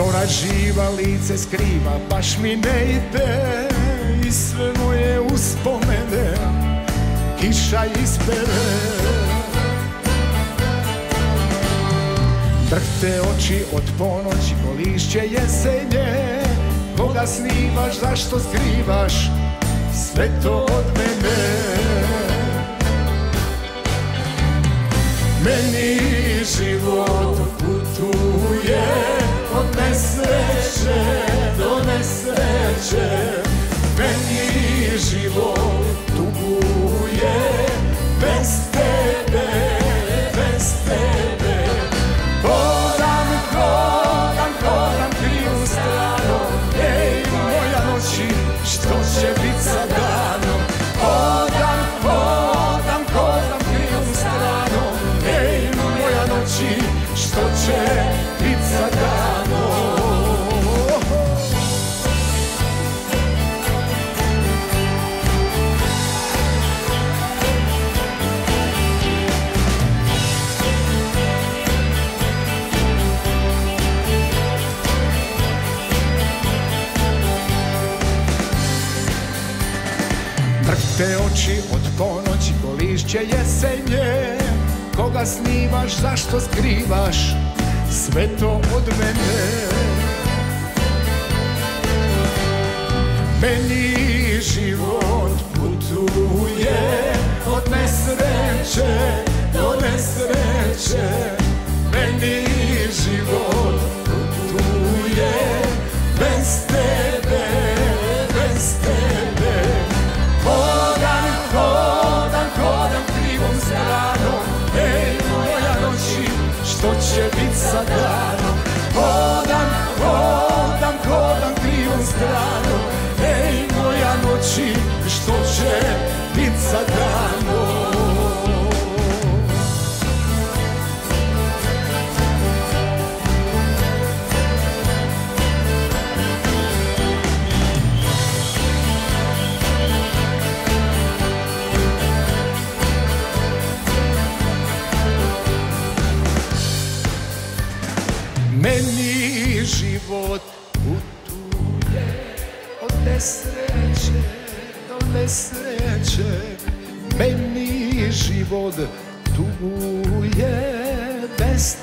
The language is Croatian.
Zora živa lice skriva, baš mi ne ide I sve moje uspomene. Kiša ispere. Drhte oči od ponoći ko lišće jesenje. Koga snimaš, zašto skrivaš? Sve to od mene život tuguje bez tebe, Drhte oči od ponoći ko lišće jesenje. Koga snimaš, zašto skrivaš sve to od mene? Meni život putuje od nesreće do nesreće. Meni život putuje bez tebe, bez tebe što će bit sa danom Život putuje od nesreće do nesreće. Meni život tuguje bez